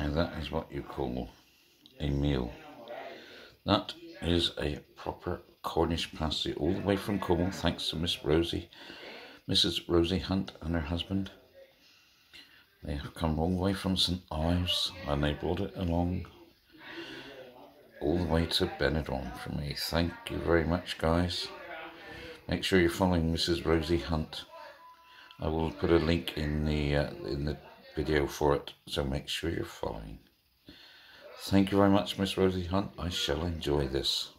Now that is what you call a meal. That is a proper Cornish pasty all the way from Cornwall thanks to Miss Rosie, Mrs. Rosie Hunt and her husband. They have come all the way from St Ives and they brought it along all the way to Benidorm for me. Thank you very much guys. Make sure you're following Mrs. Rosie Hunt. I will put a link in the uh, in the video for it, so make sure you're following. Thank you very much, Miss Rosie Hunt. I shall enjoy this.